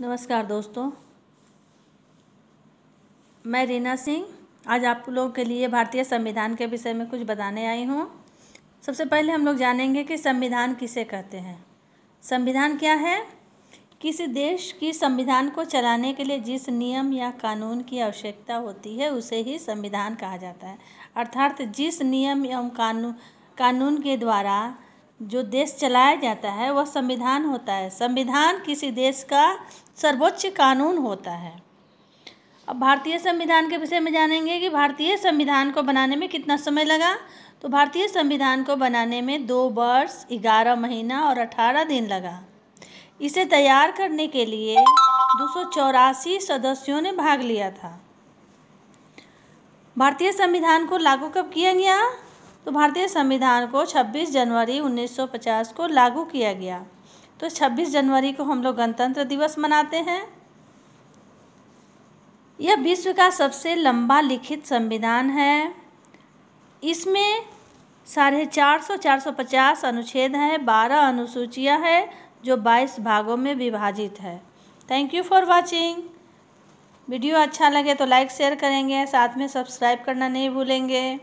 नमस्कार दोस्तों। मैं रीना सिंह, आज आप लोगों के लिए भारतीय संविधान के विषय में कुछ बताने आई हूँ। सबसे पहले हम लोग जानेंगे कि संविधान किसे कहते हैं। संविधान क्या है? किसी देश की संविधान को चलाने के लिए जिस नियम या कानून की आवश्यकता होती है, उसे ही संविधान कहा जाता है। अर्थात जिस नियम एवं कानून कानून के द्वारा जो देश चलाया जाता है, वह संविधान होता है। संविधान किसी देश का सर्वोच्च कानून होता है। अब भारतीय संविधान के विषय में जानेंगे कि भारतीय संविधान को बनाने में कितना समय लगा। तो भारतीय संविधान को बनाने में दो वर्ष, ग्यारह महीना और अठारह दिन लगा। इसे तैयार करने के लिए दो सौ चौरासी सदस्यों ने भाग लिया था। भारतीय संविधान को लागू कब किया गया? तो भारतीय संविधान को 26 जनवरी 1950 को लागू किया गया। तो 26 जनवरी को हम लोग गणतंत्र दिवस मनाते हैं। यह विश्व का सबसे लंबा लिखित संविधान है। इसमें साढ़े चार सौ चार सौ पचास अनुच्छेद हैं, बारह अनुसूचियाँ हैं, जो बाईस भागों में विभाजित है। Thank you for watching video अच्छा लगे तो लाइक शेयर करेंगे, साथ में सब्सक्राइब करना नहीं भूलेंगे।